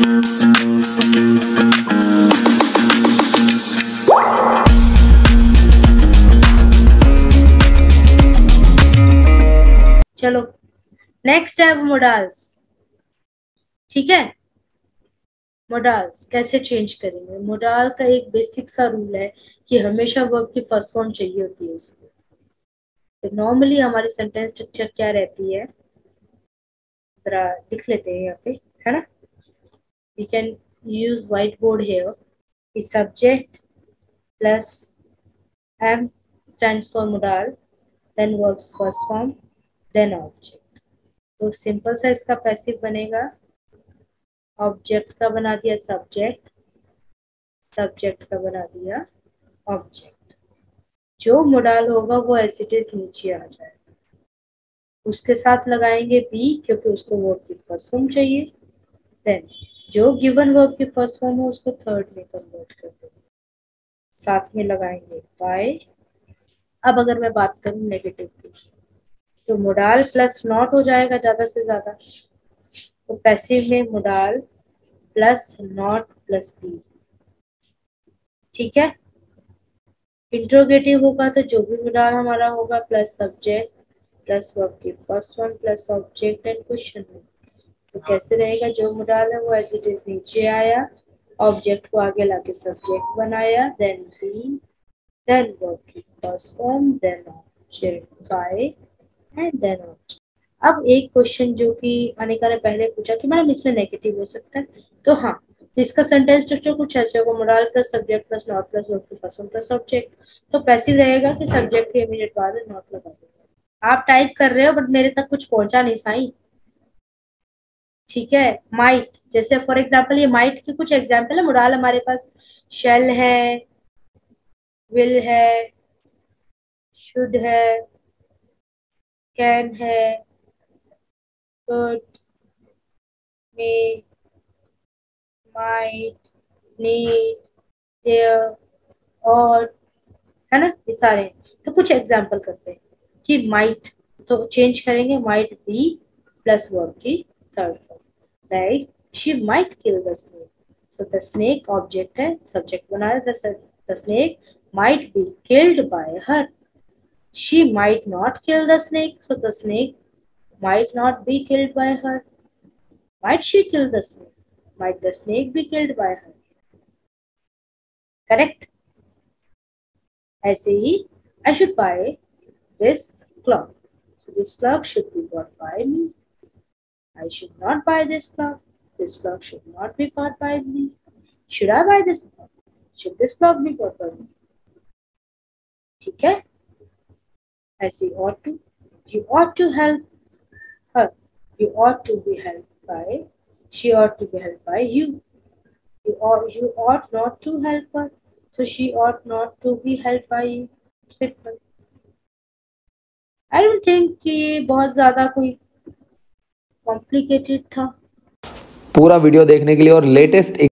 चलो नेक्स्ट है मोडाल्स ठीक है? मोडाल्स कैसे चेंज करेंगे? मोडाल का एक बेसिक सा रूल है कि हमेशा वर्ब की फ़र्स्ट फॉर्म चाहिए होती है इसको तो नॉर्मली हमारी सेंटेंस स्ट्रक्चर क्या रहती है? जरा लिख लेते हैं यहाँ पे, है ना? We can use white board here is subject plus M stand for modal then verbs first form then तो सिंपल सा इसका पैसिव बनेगा। ऑब्जेक्ट का बना दिया सब्जेक्ट सब्जेक्ट का बना दिया ऑब्जेक्ट जो मोडाल होगा वो इज़ नीचे आ जाएगा। उसके साथ लगाएँगे बी क्योंकि उसको वर्ब की फ़र्स्ट फॉर्म चाहिए। देन जो गिवन वर्ब की फ़र्स्ट फॉर्म है, उसको थर्ड में कन्वर्ट कर देंगे साथ में लगाएँगे बाय अब अगर मैं बात करूँ नेगेटिव की तो मोडाल प्लस नॉट हो जाएगा ज़्यादा से ज़्यादा। तो पैसिव में modal plus not plus be ठीक है? इंट्रोगेटिव होगा तो जो भी मोडाल हमारा होगा प्लस सब्जेक्ट प्लस वर्ब की first one plus object and question तो कैसे रहेगा, जो मोडाल है वो एज इट इज़ नीचे आया ऑब्जेक्ट को आगे लाके सब्जेक्ट बनाया देन बी देन वर्ब की then object by and then object अब एक क्वेश्चन जो कि अनिका ने पहले पूछा कि मैडम इसमें नेगेटिव हो सकता है तो हाँ तो इसका सेंटेंस स्ट्रक्चर कुछ ऐसे होगा modal plus subject plus not plus की फ़र्स्ट प्लस ऑब्जेक्ट तो पैसिव रहेगा कि सब्जेक्ट के इमीडिएट बाद नॉट लगा देगा आप टाइप कर रहे हो बट मेरे तक कुछ पहुँचा नहीं, साई। ठीक है? माइट जैसे फॉर एग्ज़ाम्पल ये माइट के कुछ एग्ज़ाम्पल है मुडाल हमारे पास शेल है विल है शुड है कैन है need देयर और है ना? ये सारे तो कुछ एग्ज़ाम्पल करते हैं कि माइट तो चेंज करेंगे माइट बी प्लस वर्ब की। third form, right? She might kill the snake. So the snake object and subject banana, the, the snake might be killed by her. She might not kill the snake. So the snake might not be killed by her. Might she kill the snake? Might the snake be killed by her? Correct? I say, I should buy this clock. So this clock should be bought by me. I should not buy this clock. This clock should not be bought by me. Should I buy this clock? Should this clock be bought by me? ठीक है ऐसे ought to you ought to help her. You ought to be helped by, she ought to be helped by you. You ought, you ought not to help her, so she ought not to be helped by you. Simple. I don't think कि ये बहुत ज़्यादा कोई complicated था। पूरा video देखने के लिए और लेटेस्ट